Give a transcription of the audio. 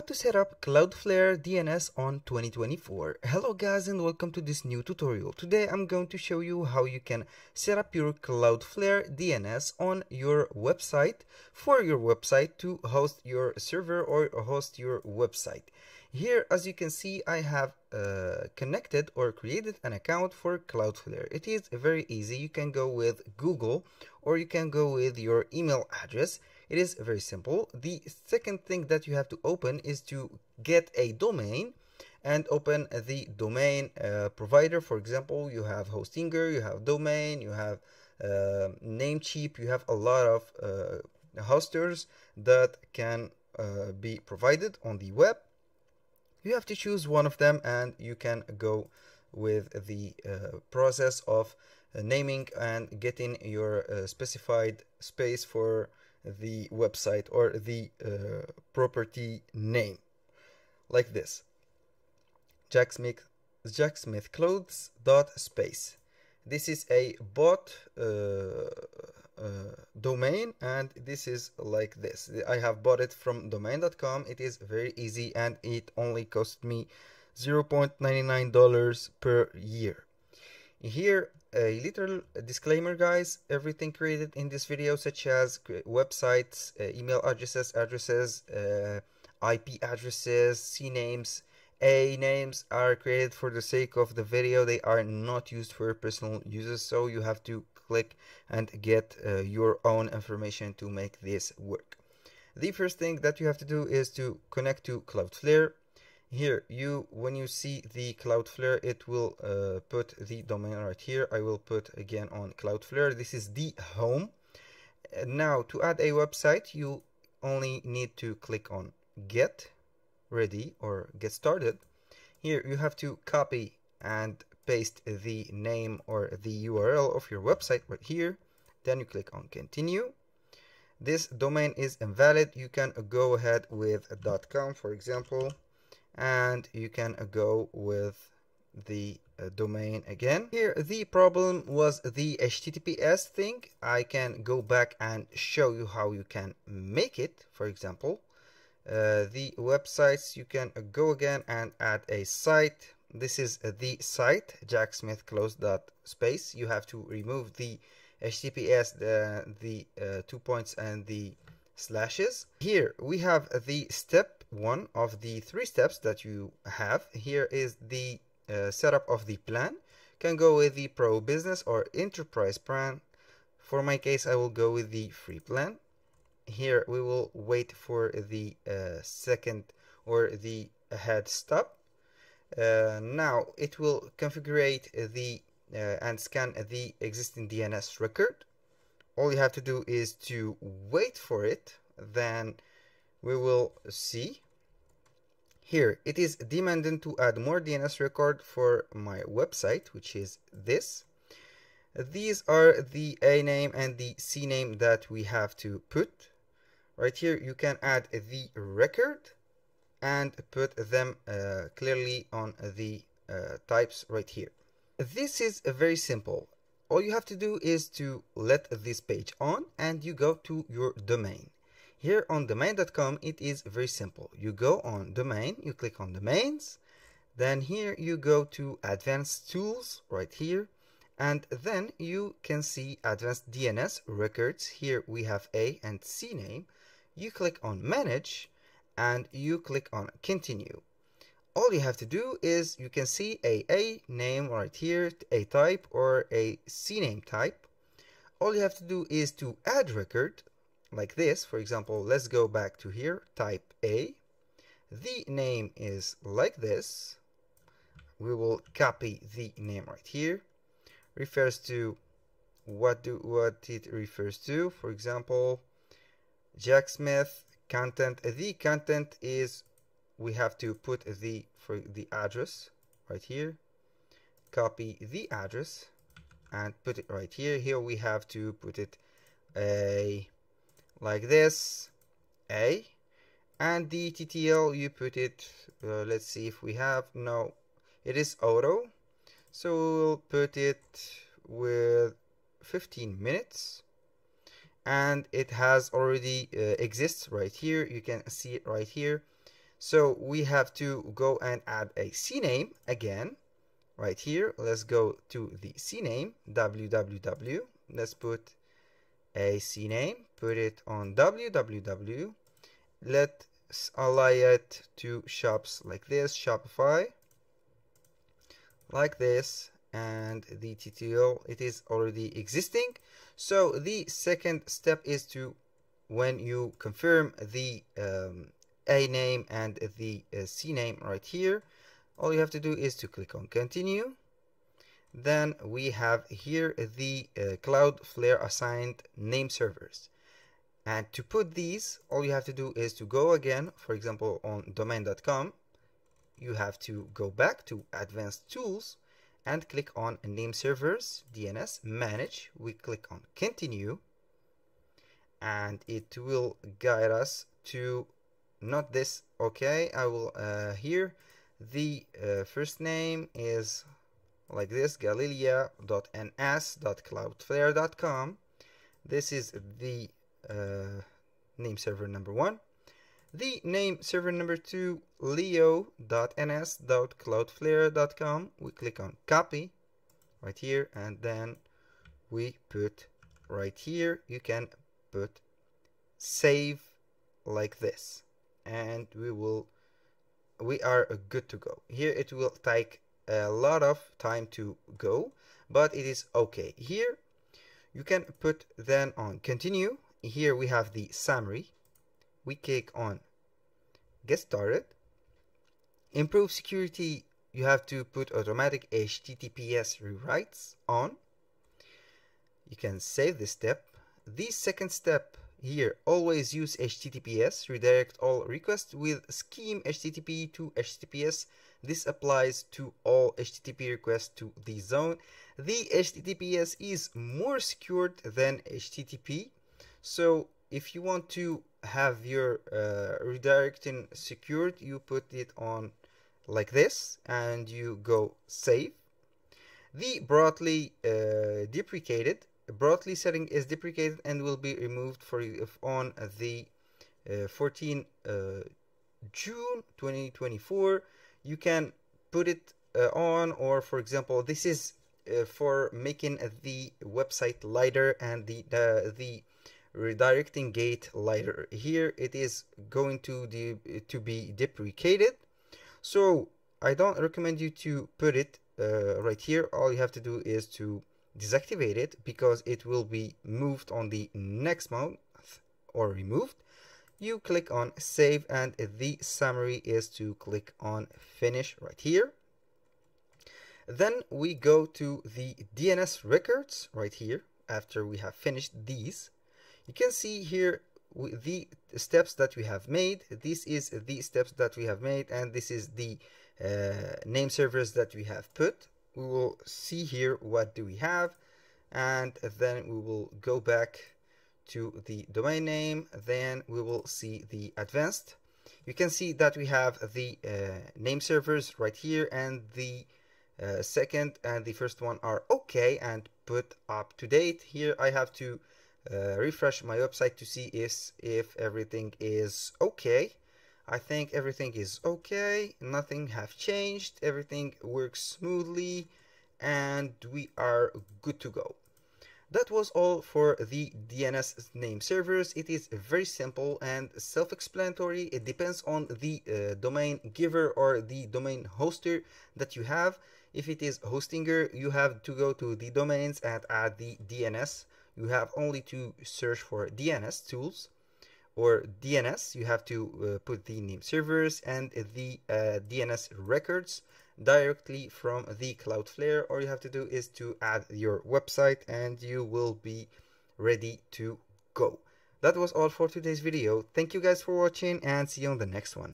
How to set up Cloudflare DNS on 2024. Hello guys and welcome to this new tutorial. Today I'm going to show you how you can set up your Cloudflare DNS on your website for your website to host your server or host your website. Here as you can see I have uh, connected or created an account for Cloudflare. It is very easy. You can go with Google or you can go with your email address it is very simple. The second thing that you have to open is to get a domain and open the domain uh, provider. For example, you have Hostinger, you have domain, you have uh, Namecheap, you have a lot of uh, hosters that can uh, be provided on the web. You have to choose one of them and you can go with the uh, process of uh, naming and getting your specified space for the website or the uh, property name. Like this. Jacksmith jacksmith clothes dot space this is a bot uh, uh, domain and this is like this. I have bought it from domain.com it is very easy and it only cost me 0.99 dollars per year. Here a little disclaimer guys. Everything created in this video such as websites uh, email addresses addresses uh, ip addresses c names a names are created for the sake of the video. They are not used for personal uses so you have to click and get uh, your own information to make this work. The first thing that you have to do is to connect to cloudflare here you when you see the cloudflare it will uh, put the domain right here. I will put again on cloudflare. This is the home. Now to add a website you only need to click on get ready or get started. Here you have to copy and paste the name or the url of your website right here. Then you click on continue. This domain is invalid. You can go ahead with .com for example and you can go with the uh, domain again. Here the problem was the https thing. I can go back and show you how you can make it. For example uh, the websites you can go again and add a site. This is the site jacksmithclothes.space you have to remove the https the the uh, two points and the slashes. Here we have the step one of the three steps that you have. Here is the uh, setup of the plan. Can go with the pro business or enterprise plan. For my case, I will go with the free plan. Here we will wait for the uh, second or the head stop. Uh, now it will configure the uh, and scan the existing DNS record. All you have to do is to wait for it. Then we will see. Here it is demanding to add more DNS record for my website which is this. These are the a name and the c name that we have to put. Right here you can add the record and put them uh, clearly on the uh, types right here. This is very simple. All you have to do is to let this page on and you go to your domain here on domain.com, it is very simple. You go on domain, you click on domains, then here you go to advanced tools right here, and then you can see advanced DNS records. Here we have A and C name. You click on manage and you click on continue. All you have to do is you can see a A name right here, a type or a C name type. All you have to do is to add record like this. For example, let's go back to here, type A. The name is like this. We will copy the name right here. Refers to what do what it refers to. For example, Jack Smith content. The content is we have to put the for the address right here. Copy the address and put it right here. Here we have to put it a like this a and the TTL you put it uh, let's see if we have no it is auto so we'll put it with 15 minutes and it has already uh, exists right here you can see it right here so we have to go and add a CNAME again right here let's go to the CNAME www let's put a CNAME put it on www let's ally it to shops like this Shopify like this and the TTL it is already existing. So the second step is to when you confirm the um, a name and the uh, C name right here all you have to do is to click on continue then we have here the uh, Cloudflare assigned name servers. And to put these all you have to do is to go again for example on domain.com you have to go back to advanced tools and click on name servers DNS manage. We click on continue. And it will guide us to not this. Okay I will uh, here. The uh, first name is like this galilea.ns.cloudflare.com this is the uh, name server number one. The name server number two leo.ns.cloudflare.com we click on copy right here and then we put right here you can put save like this. And we will we are good to go. Here it will take a lot of time to go but it is okay. Here you can put then on continue. Here we have the summary. We click on get started. Improve security. You have to put automatic https rewrites on. You can save this step. The second step here always use https redirect all requests with scheme http to https this applies to all http requests to the zone. The https is more secured than http so if you want to have your uh, redirecting secured you put it on like this and you go save. The Brotli uh, deprecated Brotli setting is deprecated and will be removed for you on the uh, 14 uh, June 2024 you can put it uh, on or for example this is uh, for making the website lighter and the the redirecting gate lighter. Here it is going to the to be deprecated. So I don't recommend you to put it uh, right here. All you have to do is to deactivate it because it will be moved on the next month or removed you click on save and the summary is to click on finish right here. Then we go to the DNS records right here after we have finished these. You can see here the steps that we have made. This is the steps that we have made and this is the uh, name servers that we have put. We will see here what do we have and then we will go back to the domain name then we will see the advanced. You can see that we have the uh, name servers right here and the uh, second and the first one are okay and put up to date. Here I have to uh, refresh my website to see if, if everything is okay. I think everything is okay. Nothing have changed. Everything works smoothly and we are good to go that was all for the DNS name servers. It is very simple and self-explanatory. It depends on the uh, domain giver or the domain hoster that you have. If it is Hostinger, you have to go to the domains and add the DNS. You have only to search for DNS tools or DNS. You have to uh, put the name servers and the uh, DNS records directly from the Cloudflare. All you have to do is to add your website and you will be ready to go. That was all for today's video. Thank you guys for watching and see you on the next one.